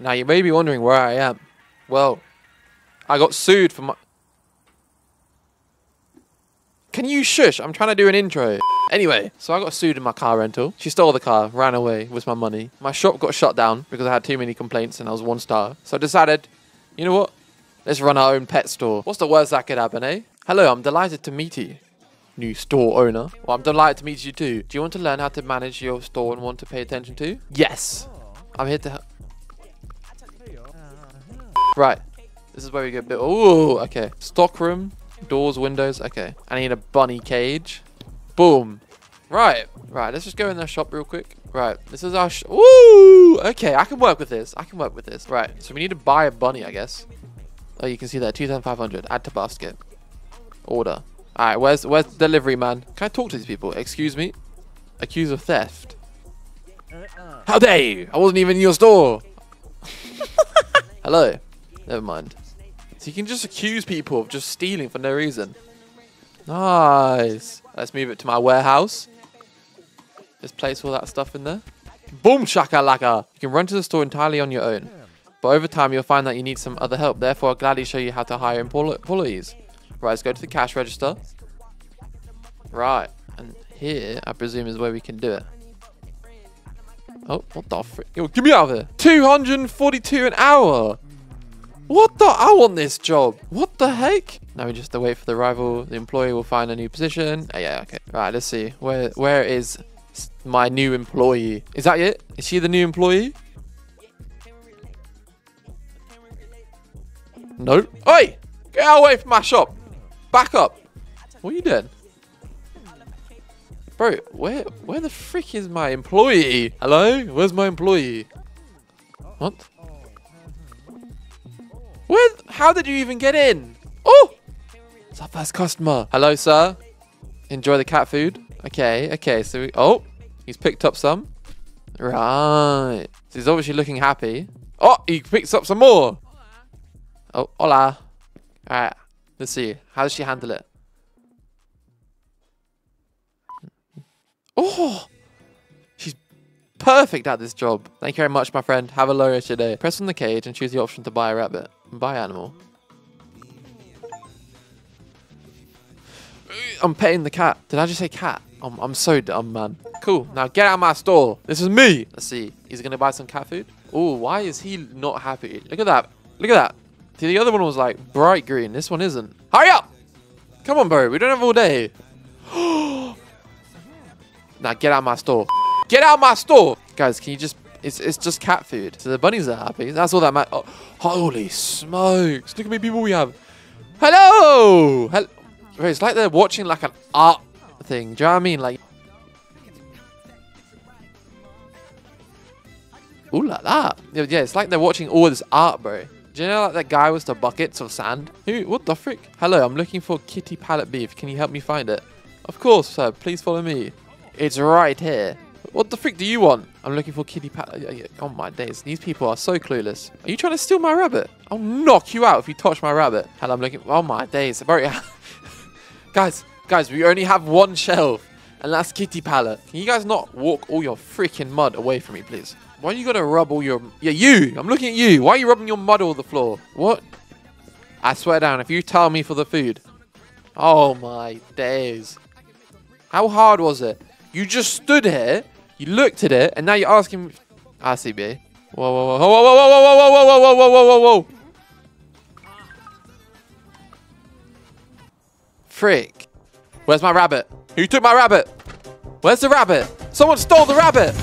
Now you may be wondering where I am. Well, I got sued for my... Can you shush? I'm trying to do an intro. Anyway, so I got sued in my car rental. She stole the car, ran away with my money. My shop got shut down because I had too many complaints and I was one star. So I decided, you know what? Let's run our own pet store. What's the worst that could happen, eh? Hello, I'm delighted to meet you. New store owner. Well, I'm delighted to meet you too. Do you want to learn how to manage your store and want to pay attention to? Yes. I'm here to help. Right. This is where we get bit. Oh, okay. Stockroom, doors, windows. Okay. I need a bunny cage. Boom. Right. Right. Let's just go in the shop real quick. Right. This is our. Sh Ooh. Okay. I can work with this. I can work with this. Right. So we need to buy a bunny, I guess. Oh, you can see that. 2,500. Add to basket. Order. All right. Where's where's the delivery man? Can I talk to these people? Excuse me. Accused of theft. How dare you? I wasn't even in your store. Hello. Never mind. So you can just accuse people of just stealing for no reason. Nice. Let's move it to my warehouse. Just place all that stuff in there. Boom shakalaka. You can run to the store entirely on your own. But over time, you'll find that you need some other help. Therefore, I'll gladly show you how to hire employees. Right, let's go to the cash register. Right. And here, I presume, is where we can do it. Oh, what the frick? Yo, get me out of here. 242 an hour. What the? I want this job. What the heck? Now we just wait for the rival. The employee will find a new position. Oh, yeah, okay. Right, let's see. Where Where is my new employee? Is that it? Is she the new employee? No. Oi! Get away from my shop. Back up. What are you doing? Bro, where where the frick is my employee? Hello? Where's my employee? What? Where? How did you even get in? Oh! It's our first customer. Hello, sir. Enjoy the cat food. Okay, okay. So, we, oh, he's picked up some. Right. So he's obviously looking happy. Oh, he picks up some more. Oh, hola. All right. Let's see. How does she handle it? Oh, perfect at this job. Thank you very much, my friend. Have a rest day. Press on the cage and choose the option to buy a rabbit. Buy animal. I'm petting the cat. Did I just say cat? I'm, I'm so dumb, man. Cool. Now get out of my store. This is me. Let's see. He's going to buy some cat food. Oh, why is he not happy? Look at that. Look at that. See, the other one was like bright green. This one isn't. Hurry up! Come on, bro. We don't have all day. now get out of my store. Get out of my store! Guys, can you just... It's, it's just cat food. So the bunnies are happy. That's all that matters. Oh, holy smokes. Look at how many people we have. Hello! Hello! It's like they're watching like an art thing. Do you know what I mean? Like... Ooh la la. Yeah, it's like they're watching all this art, bro. Do you know like that guy with the buckets of sand? Who? What the frick? Hello, I'm looking for kitty pallet beef. Can you help me find it? Of course, sir. Please follow me. It's right here. What the frick do you want? I'm looking for kitty pallet. Oh my days. These people are so clueless. Are you trying to steal my rabbit? I'll knock you out if you touch my rabbit. Hello, I'm looking. Oh my days. Very. guys, guys, we only have one shelf. And that's kitty pallet. Can you guys not walk all your freaking mud away from me, please? Why are you gonna rub all your... Yeah, you! I'm looking at you! Why are you rubbing your mud all the floor? What? I swear down, if you tell me for the food... Oh my days. How hard was it? You just stood here, you looked at it, and now you're asking... I see, B. Whoa, whoa, whoa, whoa, whoa, whoa, whoa, whoa, whoa, whoa, whoa, whoa, whoa, whoa. Frick. Where's my rabbit? Who took my rabbit? Where's the rabbit? Someone stole the rabbit!